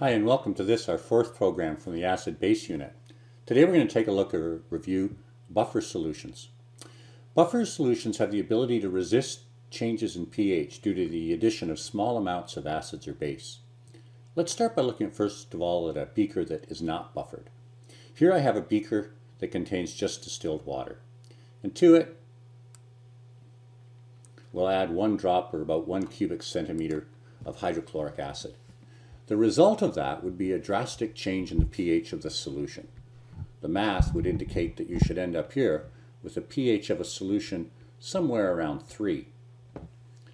Hi and welcome to this, our fourth program from the acid base unit. Today we're going to take a look at a review buffer solutions. Buffer solutions have the ability to resist changes in pH due to the addition of small amounts of acids or base. Let's start by looking first of all at a beaker that is not buffered. Here I have a beaker that contains just distilled water. And to it, we'll add one drop or about one cubic centimeter of hydrochloric acid. The result of that would be a drastic change in the pH of the solution. The math would indicate that you should end up here with a pH of a solution somewhere around 3.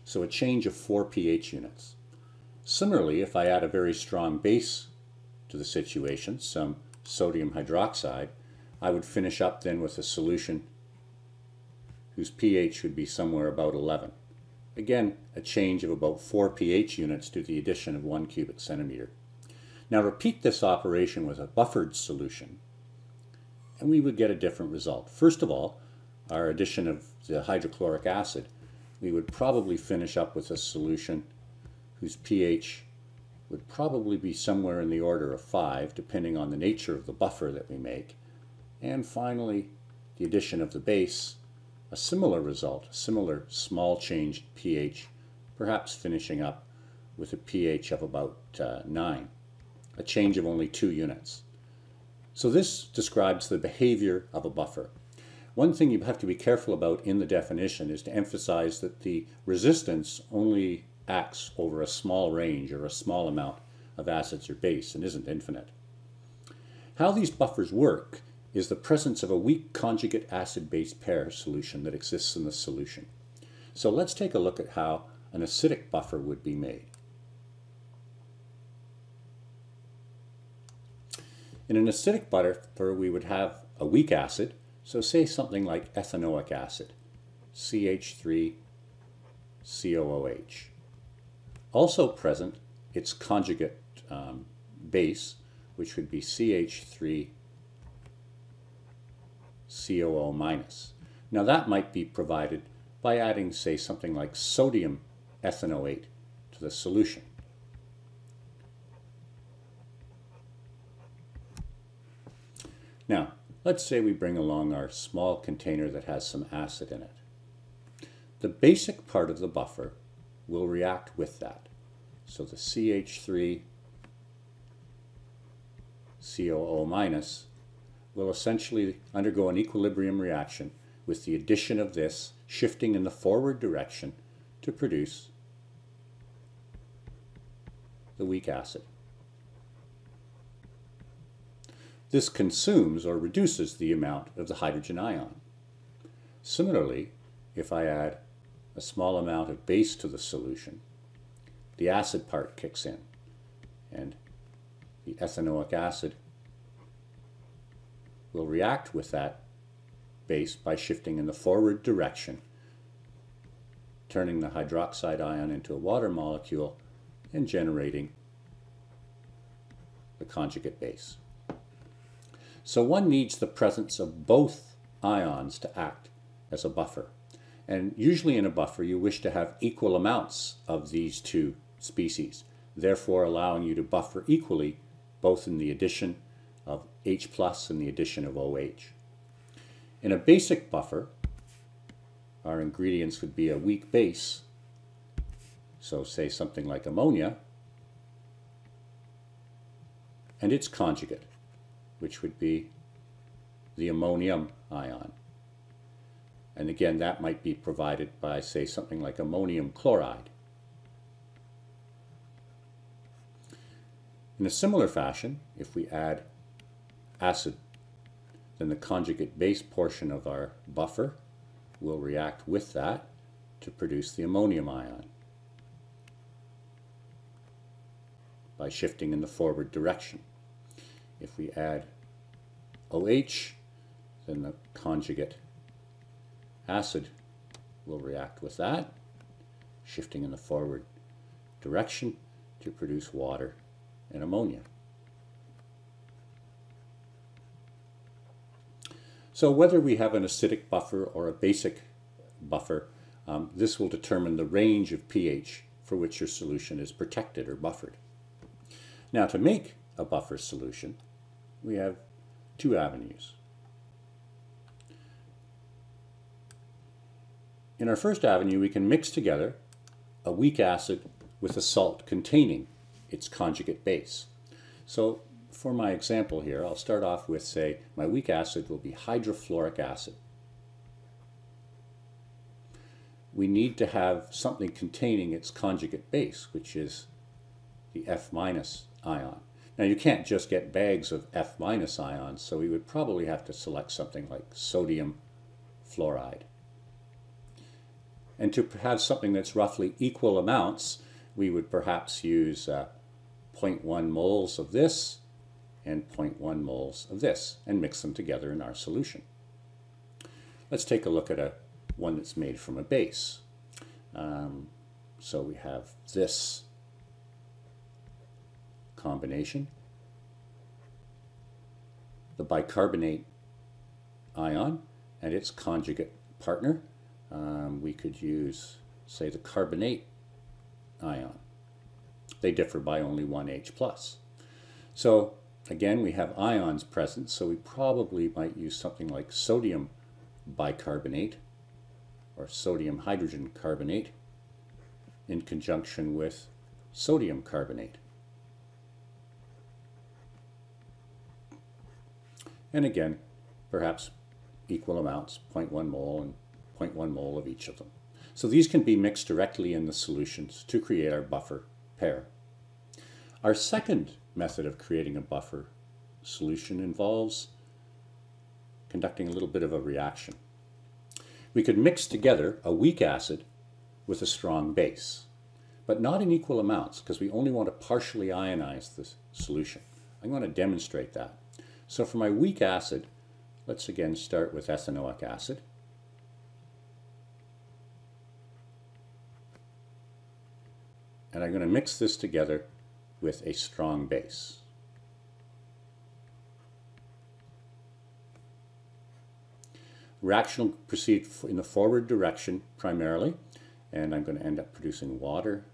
So a change of 4 pH units. Similarly, if I add a very strong base to the situation, some sodium hydroxide, I would finish up then with a solution whose pH would be somewhere about 11. Again, a change of about 4 pH units to the addition of 1 cubic centimeter. Now repeat this operation with a buffered solution, and we would get a different result. First of all, our addition of the hydrochloric acid, we would probably finish up with a solution whose pH would probably be somewhere in the order of 5, depending on the nature of the buffer that we make. And finally, the addition of the base a similar result, a similar small change pH, perhaps finishing up with a pH of about uh, 9, a change of only 2 units. So this describes the behavior of a buffer. One thing you have to be careful about in the definition is to emphasize that the resistance only acts over a small range or a small amount of acids or base and isn't infinite. How these buffers work is the presence of a weak conjugate acid-base pair solution that exists in the solution. So let's take a look at how an acidic buffer would be made. In an acidic buffer, we would have a weak acid, so say something like ethanoic acid, CH3COOH. Also present, its conjugate um, base, which would be CH3 COO minus. Now that might be provided by adding, say, something like sodium ethanoate to the solution. Now, let's say we bring along our small container that has some acid in it. The basic part of the buffer will react with that. So the CH3 COO minus will essentially undergo an equilibrium reaction with the addition of this shifting in the forward direction to produce the weak acid. This consumes or reduces the amount of the hydrogen ion. Similarly, if I add a small amount of base to the solution, the acid part kicks in and the ethanoic acid will react with that base by shifting in the forward direction, turning the hydroxide ion into a water molecule and generating the conjugate base. So one needs the presence of both ions to act as a buffer. And usually in a buffer, you wish to have equal amounts of these two species, therefore allowing you to buffer equally both in the addition H plus and the addition of OH. In a basic buffer, our ingredients would be a weak base, so say something like ammonia, and its conjugate, which would be the ammonium ion. And again, that might be provided by, say, something like ammonium chloride. In a similar fashion, if we add acid. Then the conjugate base portion of our buffer will react with that to produce the ammonium ion by shifting in the forward direction. If we add OH, then the conjugate acid will react with that, shifting in the forward direction to produce water and ammonia. So whether we have an acidic buffer or a basic buffer, um, this will determine the range of pH for which your solution is protected or buffered. Now to make a buffer solution, we have two avenues. In our first avenue, we can mix together a weak acid with a salt containing its conjugate base. So for my example here, I'll start off with, say, my weak acid will be hydrofluoric acid. We need to have something containing its conjugate base, which is the F minus ion. Now you can't just get bags of F minus ions, so we would probably have to select something like sodium fluoride. And to have something that's roughly equal amounts, we would perhaps use uh, 0.1 moles of this and 0.1 moles of this and mix them together in our solution. Let's take a look at a one that's made from a base. Um, so we have this combination, the bicarbonate ion and its conjugate partner. Um, we could use, say, the carbonate ion. They differ by only one H+. plus. So again, we have ions present, so we probably might use something like sodium bicarbonate or sodium hydrogen carbonate in conjunction with sodium carbonate. And again, perhaps equal amounts, 0.1 mole and 0.1 mole of each of them. So these can be mixed directly in the solutions to create our buffer pair. Our second method of creating a buffer solution involves conducting a little bit of a reaction. We could mix together a weak acid with a strong base, but not in equal amounts because we only want to partially ionize the solution. I'm going to demonstrate that. So for my weak acid, let's again start with ethanoic acid. And I'm going to mix this together with a strong base. Reaction will proceed in the forward direction primarily, and I'm going to end up producing water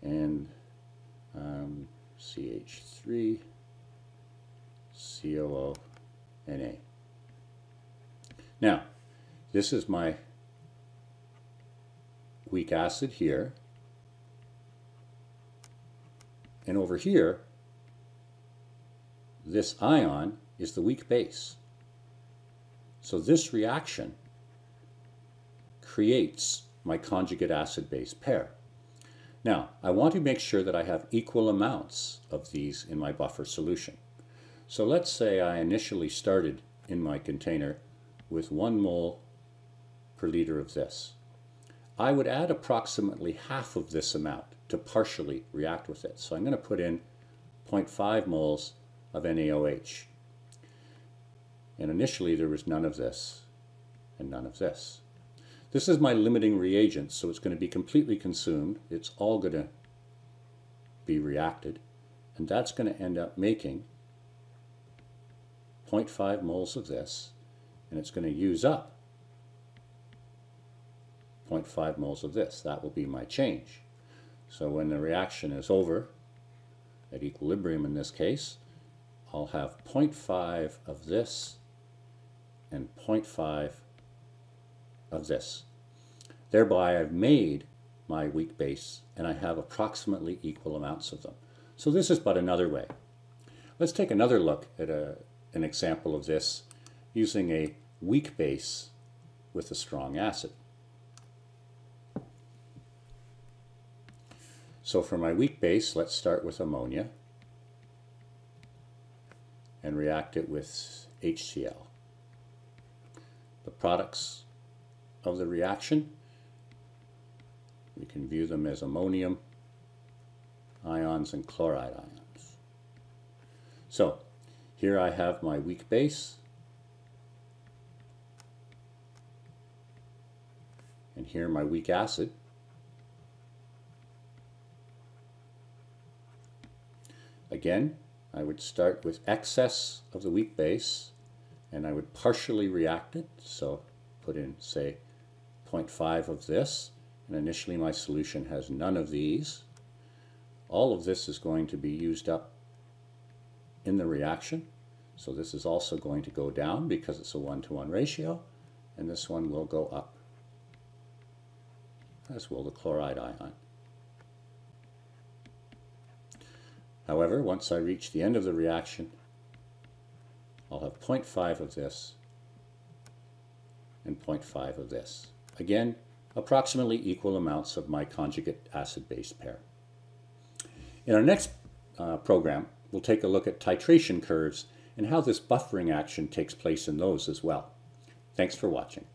and um, CH3, COO, Na. Now, this is my weak acid here. And over here, this ion is the weak base. So this reaction creates my conjugate acid-base pair. Now, I want to make sure that I have equal amounts of these in my buffer solution. So let's say I initially started in my container with one mole per liter of this. I would add approximately half of this amount to partially react with it. So I'm going to put in 0.5 moles of NaOH. And initially there was none of this and none of this. This is my limiting reagent, so it's going to be completely consumed. It's all going to be reacted. And that's going to end up making 0.5 moles of this, and it's going to use up 0.5 moles of this. That will be my change. So when the reaction is over, at equilibrium in this case, I'll have 0.5 of this and 0.5 of this. Thereby I've made my weak base and I have approximately equal amounts of them. So this is but another way. Let's take another look at a, an example of this using a weak base with a strong acid. So for my weak base, let's start with ammonia and react it with HCl. The products of the reaction, we can view them as ammonium ions and chloride ions. So here I have my weak base and here my weak acid. Again, I would start with excess of the weak base and I would partially react it. So put in, say, 0.5 of this And initially my solution has none of these. All of this is going to be used up in the reaction. So this is also going to go down because it's a one-to-one -one ratio. And this one will go up, as will the chloride ion. However, once I reach the end of the reaction, I'll have 0.5 of this and 0.5 of this. Again, approximately equal amounts of my conjugate acid-base pair. In our next uh, program, we'll take a look at titration curves and how this buffering action takes place in those as well. Thanks for watching.